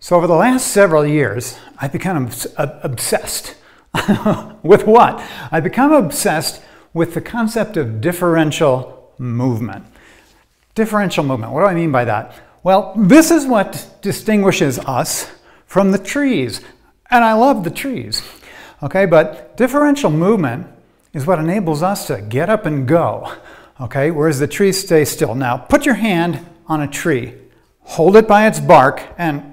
So over the last several years, I've become obsessed. with what? I've become obsessed with the concept of differential movement. Differential movement, what do I mean by that? Well, this is what distinguishes us from the trees. And I love the trees. Okay, but differential movement is what enables us to get up and go. Okay, whereas the trees stay still. Now, put your hand on a tree, hold it by its bark, and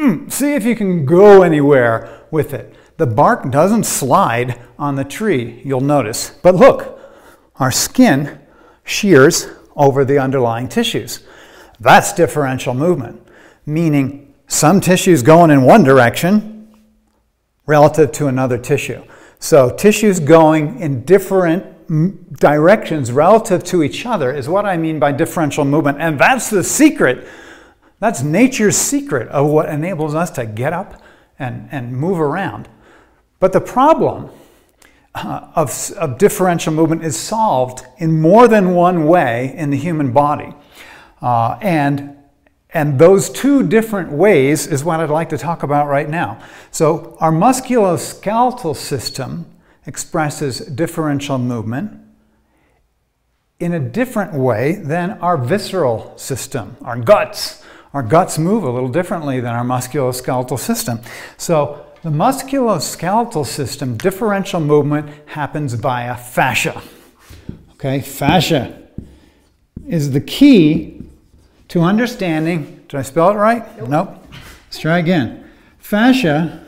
mm, see if you can go anywhere with it. The bark doesn't slide on the tree, you'll notice. But look, our skin shears over the underlying tissues. That's differential movement, meaning some tissues going in one direction relative to another tissue. So tissues going in different directions relative to each other is what I mean by differential movement. And that's the secret. That's nature's secret of what enables us to get up and, and move around. But the problem uh, of, of differential movement is solved in more than one way in the human body. Uh, and, and those two different ways is what I'd like to talk about right now. So our musculoskeletal system expresses differential movement in a different way than our visceral system, our guts. Our guts move a little differently than our musculoskeletal system. So the musculoskeletal system, differential movement happens via fascia. Okay, fascia is the key to understanding. Did I spell it right? Nope. nope. Let's try again. Fascia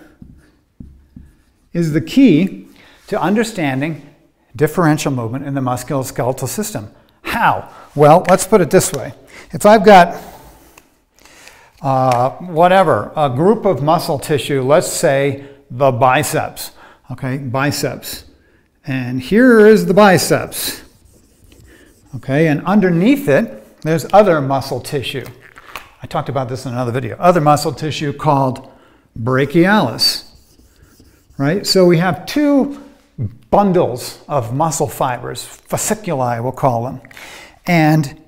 is the key to understanding differential movement in the musculoskeletal system. How? Well, let's put it this way. If I've got uh, whatever, a group of muscle tissue, let's say the biceps, okay, biceps. And here is the biceps, okay, and underneath it, there's other muscle tissue. I talked about this in another video. Other muscle tissue called brachialis, right? So we have two bundles of muscle fibers, fasciculi we'll call them. And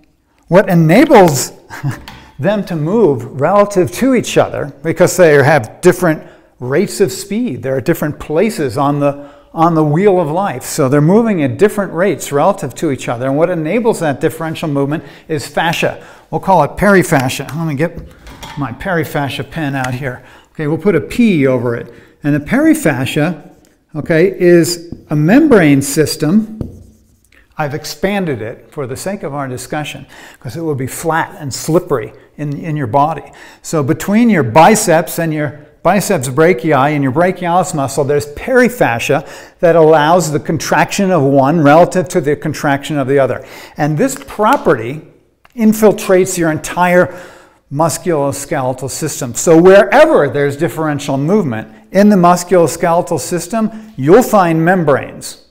what enables them to move relative to each other because they have different rates of speed. There are different places on the, on the wheel of life. So they're moving at different rates relative to each other. And what enables that differential movement is fascia. We'll call it perifascia. Let me get my perifascia pen out here. Okay, we'll put a P over it. And the perifascia, okay, is a membrane system I've expanded it for the sake of our discussion because it will be flat and slippery in, in your body. So between your biceps and your biceps brachii and your brachialis muscle, there's perifascia that allows the contraction of one relative to the contraction of the other. And this property infiltrates your entire musculoskeletal system. So wherever there's differential movement in the musculoskeletal system, you'll find membranes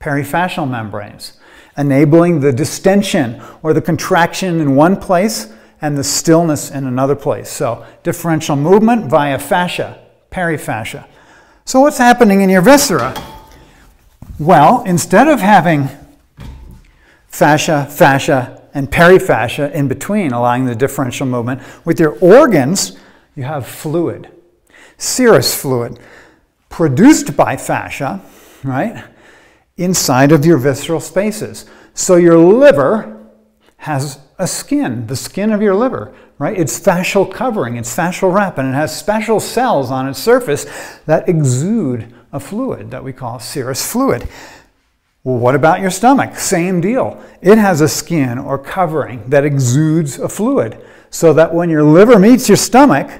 perifascial membranes, enabling the distension or the contraction in one place and the stillness in another place. So differential movement via fascia, perifascia. So what's happening in your viscera? Well, instead of having fascia, fascia, and perifascia in between, allowing the differential movement, with your organs, you have fluid, serous fluid, produced by fascia, right? inside of your visceral spaces. So your liver has a skin, the skin of your liver, right? It's fascial covering, it's fascial wrap, and it has special cells on its surface that exude a fluid that we call serous fluid. Well, what about your stomach? Same deal. It has a skin or covering that exudes a fluid so that when your liver meets your stomach,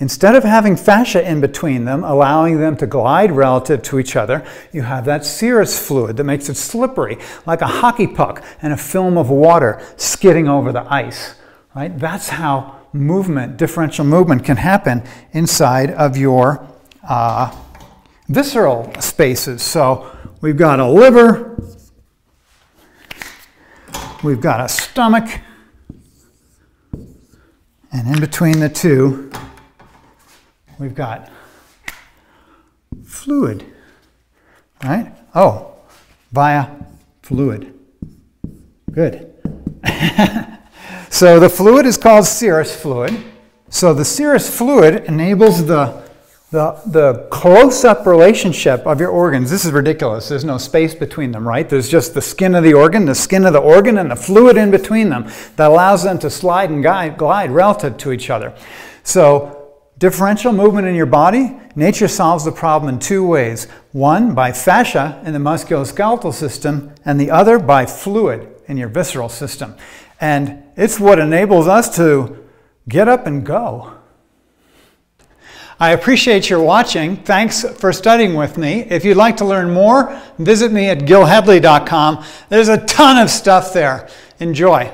Instead of having fascia in between them, allowing them to glide relative to each other, you have that serous fluid that makes it slippery, like a hockey puck and a film of water skidding over the ice. Right? That's how movement, differential movement, can happen inside of your uh, visceral spaces. So we've got a liver, we've got a stomach, and in between the two, we've got fluid, right? Oh, via fluid. Good. so the fluid is called serous fluid, So the serous fluid enables the, the, the close-up relationship of your organs. This is ridiculous. There's no space between them, right? There's just the skin of the organ, the skin of the organ, and the fluid in between them that allows them to slide and guide, glide relative to each other. So differential movement in your body, nature solves the problem in two ways. One, by fascia in the musculoskeletal system, and the other by fluid in your visceral system. And it's what enables us to get up and go. I appreciate your watching. Thanks for studying with me. If you'd like to learn more, visit me at gilhedley.com. There's a ton of stuff there. Enjoy.